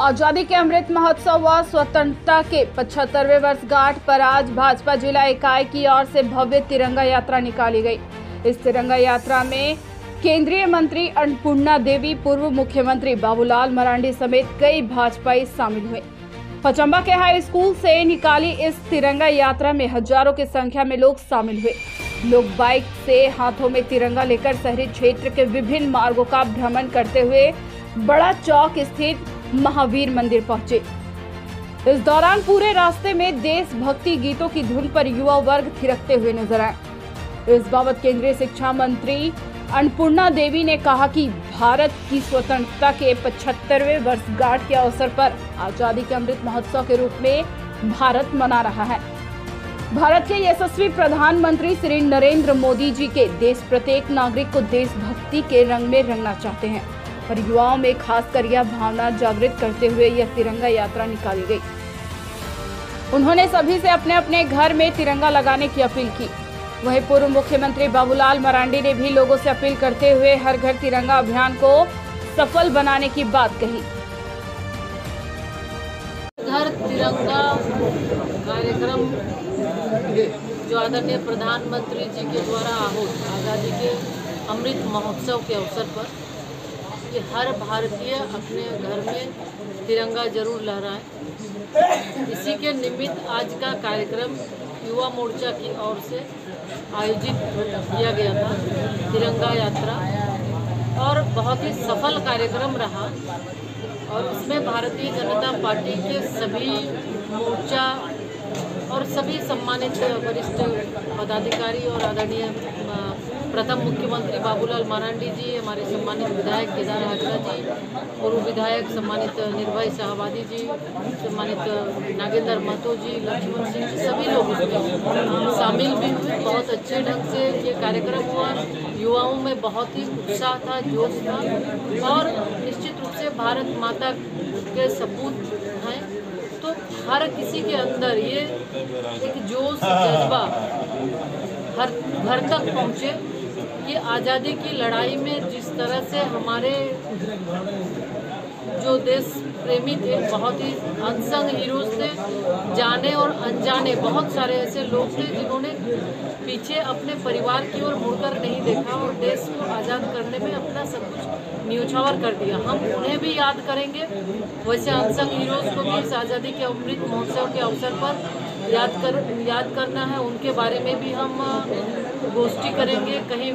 आज़ादी के अमृत महोत्सव व स्वतंत्रता के पचहत्तरवें वर्षगांठ पर आज भाजपा जिला इकाई की ओर से भव्य तिरंगा यात्रा निकाली गई। इस तिरंगा यात्रा में केंद्रीय मंत्री अन्नपूर्णा देवी, पूर्व मुख्यमंत्री बाबूलाल मरांडी समेत कई भाजपाई शामिल हुए। पचम्बा के हाई स्कूल से निकाली इस तिरंगा यात्रा में हज़ारों की संख्या में लोग शामिल हुए। लोग बाइक से हाथों में तिरंगा लेकर शहरी क्षेत्र के विभिन्न मार्गों का भ्रमण करते हुए बड़ा चौक स्थित महावीर मंदिर पहुँचे। इस दौरान पूरे रास्ते में देशभक्ति गीतों की धुन पर युवा वर्ग थिरकते हुए नज़र आए। इस बाबत केंद्रीय शिक्षा मंत्री अन्नपूर्णा देवी ने कहा कि भारत की स्वतंत्रता के 75वें वर्षगांठ के अवसर पर आज़ादी के अमृत महोत्सव के रूप में भारत मना रहा है। भारत के यशस्वी प्रधानमंत्री श्री नरेंद्र मोदी जी के देश प्रत्येक नागरिक को देशभक्ति के रंग में रंगना चाहते हैं। और युवाओं में खासकर यह भावना जागृत करते हुए यह तिरंगा यात्रा निकाली गई। उन्होंने सभी से अपने अपने घर में तिरंगा लगाने की अपील की। वहीं पूर्व मुख्यमंत्री बाबूलाल मरांडी ने भी लोगों से अपील करते हुए हर घर तिरंगा अभियान को सफल बनाने की बात कही। घर तिरंगा कार्यक्रम जो आदरणीय प्रधानमंत्री जी के द्वारा आहूत आज़ादी के अमृत महोत्सव के अवसर पर कि हर भारतीय अपने घर में तिरंगा ज़रूर लहराए। इसी के निमित्त आज का कार्यक्रम युवा मोर्चा की ओर से आयोजित किया गया था, तिरंगा यात्रा। और बहुत ही सफल कार्यक्रम रहा। और उसमें भारतीय जनता पार्टी के सभी मोर्चा और सभी सम्मानित वरिष्ठ पदाधिकारी और आदरणीय प्रथम मुख्यमंत्री बाबूलाल मारांडी जी हमारे सम्मानित विधायक केदार हाजरा जी पूर्व विधायक सम्मानित निर्भय शाहबादी जी सम्मानित नागेंद्र महतो जी लक्ष्मण सिंह जी सभी लोग शामिल भी हुए। बहुत अच्छे ढंग से ये कार्यक्रम हुआ। युवाओं में बहुत ही उत्साह था जोश था और निश्चित रूप से भारत माता के सपूत हैं। तो हर किसी के अंदर ये एक जोश जज्बा हर घर तक पहुँचे। ये आज़ादी की लड़ाई में जिस तरह से हमारे जो देश प्रेमी थे, बहुत ही अनसंग हीरोज थे, जाने और अनजाने, बहुत सारे ऐसे लोग थे जिन्होंने पीछे अपने परिवार की ओर मुड़कर नहीं देखा और देश को आज़ाद करने में अपना सब कुछ न्यौछावर कर दिया। हम उन्हें भी याद करेंगे। वैसे अनसंग हीरोज को भी इस आज़ादी के अमृत महोत्सव के अवसर पर याद कर, याद करना है, उनके बारे में भी हम गोष्ठी करेंगे, कहीं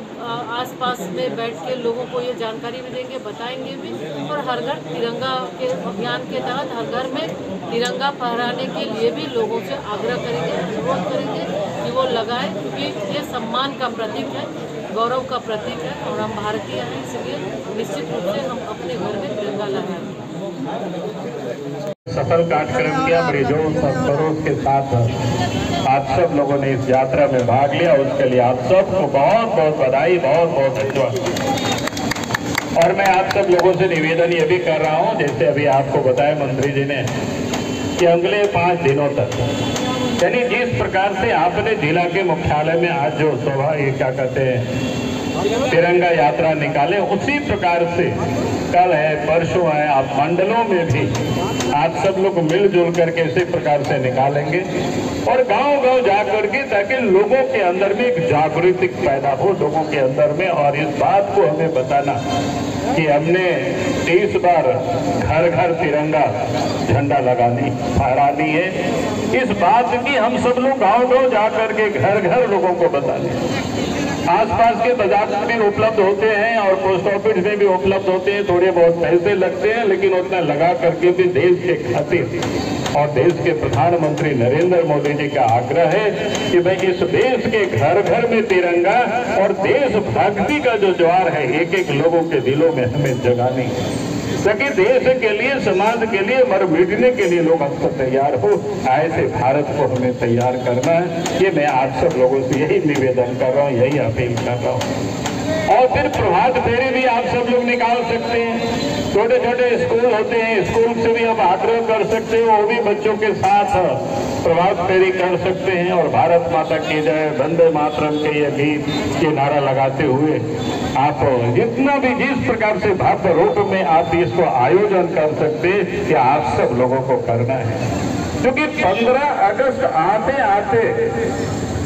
आसपास में बैठ के लोगों को ये जानकारी भी देंगे, बताएँगे भी, और हर घर तिरंगा के अभियान के तहत हर घर में तिरंगा फहराने के लिए भी लोगों से आग्रह करेंगे, अनुरोध करेंगे कि वो लगाएँ, क्योंकि ये सम्मान का प्रतीक है, गौरव का प्रतीक है, और हम भारतीय हैं, इसलिए निश्चित रूप से हम अपने घर में तिरंगा लगाएँगे। सफल कार्यक्रम किया और खरोश के साथ आप सब लोगों ने इस यात्रा में भाग लिया उसके लिए आप सबको बहुत बहुत बधाई, बहुत बहुत धन्यवाद। और मैं आप सब लोगों से निवेदन ये भी कर रहा हूँ, जैसे अभी आपको बताया मंत्री जी ने, कि अगले पाँच दिनों तक, यानी जिस प्रकार से आपने जिला के मुख्यालय में आज जो शोभा ये क्या कहते हैं तिरंगा यात्रा निकाले। उसी प्रकार से कल है, परसों है, आप मंडलों में भी आप सब लोग मिलजुल करके इसी प्रकार से निकालेंगे। और गाँव गाँव जा करके ताकि लोगों के अंदर में एक जागृति पैदा हो लोगों के अंदर में। और इस बात को हमें बताना कि हमने तीस बार घर घर तिरंगा झंडा लगानी, फहरानी है। इस बात की हम सब लोग गाँव गाँव जा करके घर घर लोगों को बताने। आसपास के बाज़ार में भी उपलब्ध होते हैं और पोस्ट ऑफ़िस में भी उपलब्ध होते हैं, थोड़े बहुत पैसे लगते हैं, लेकिन उतना लगा करके भी देश के खातिर और देश के प्रधानमंत्री नरेंद्र मोदी जी का आग्रह है कि भाई इस देश के घर घर में तिरंगा और देश भक्ति का जो ज्वार है एक एक लोगों के दिलों में हमें जगानी। है ताकि देश के लिए, समाज के लिए, मर मिटने के लिए लोग तक तैयार हो। ऐसे भारत को हमें तैयार करना है। ये मैं आप सब लोगों से यही निवेदन कर रहा हूँ, यही अपील कर रहा हूँ। और फिर प्रभात फेरी भी आप सब लोग निकाल सकते हैं। छोटे छोटे स्कूल होते हैं, स्कूल से भी आप आग्रह कर सकते हो, वो भी बच्चों के साथ प्रभात फेरी कर सकते हैं। और भारत माता की जय, वंदे मातरम के ये गीत के नारा लगाते हुए आप जितना भी जिस प्रकार से भव्य रूप में आप इसको आयोजन कर सकते ये आप सब लोगों को करना है। क्योंकि 15 अगस्त आते आते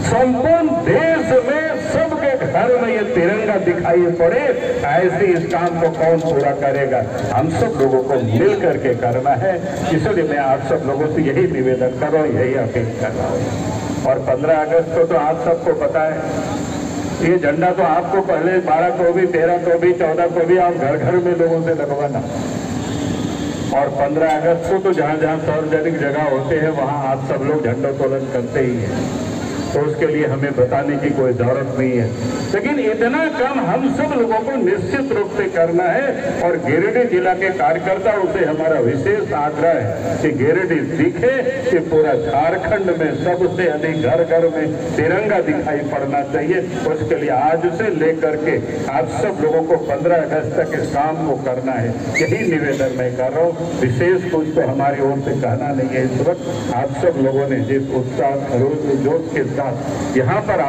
संपूर्ण देश में सबके घर में ये तिरंगा दिखाई पड़े, ऐसे इस काम को कौन पूरा करेगा? हम सब लोगों को मिल करके करना है। इसलिए मैं आप सब लोगों से यही निवेदन कर रहा हूँ, यही अपील कर रहा हूँ। और 15 अगस्त को तो आप सबको पता है ये झंडा तो आपको पहले 12 को भी 13 को भी 14 को भी आप घर घर में लोगों से लगवाना। और 15 अगस्त को तो जहाँ जहाँ सार्वजनिक जगह होते हैं, वहाँ आप सब लोग झंडोत्तोलन करते ही हैं। तो उसके लिए हमें बताने की कोई ज़रूरत नहीं है। लेकिन इतना काम हम सब लोगों को निश्चित रूप से करना है और गिरिडीह जिला के कार्यकर्ताओं से हमारा विशेष आग्रह है कि गिरिडीह दिखे कि पूरा झारखंड में सबसे अधिक घर घर में तिरंगा दिखाई पड़ना चाहिए। उसके लिए आज से लेकर के आप सब लोगों को 15 अगस्त तक इस काम को करना है। यही निवेदन मैं कर रहा हूँ। विशेष कुछ तो हमारी ओर से कहना नहीं है इस वक्त। आप सब लोगों ने जिस उत्साह जोश साथ यहाँ पर